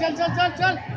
चल चल चल चल।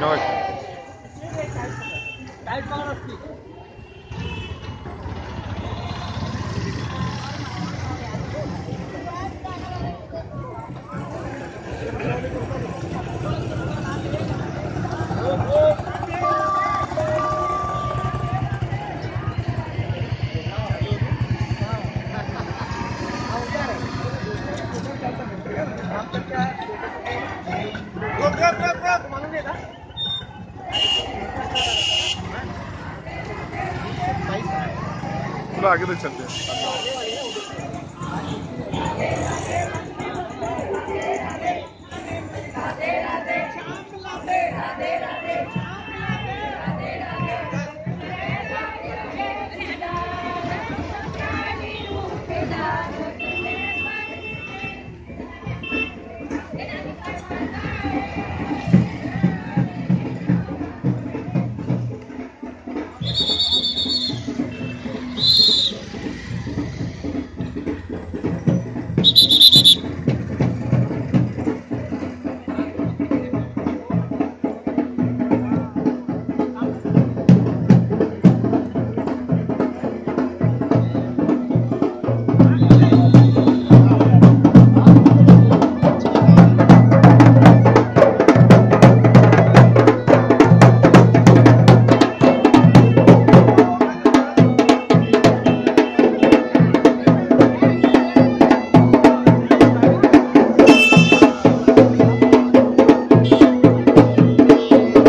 नमस्कार थोड़ा आगे तक चलते